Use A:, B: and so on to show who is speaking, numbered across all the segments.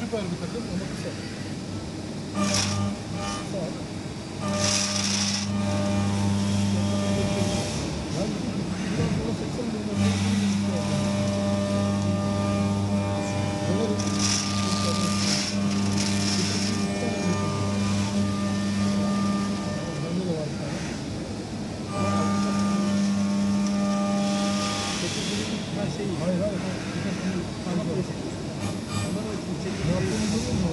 A: süper takım ama kısa. Sağ. Yani bundan sonra 80 milyon dolar bir de var bir tane.
B: Ben şey
A: Hayır hayır. Thank you.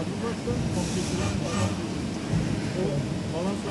B: Kadro varsa komple var. O balans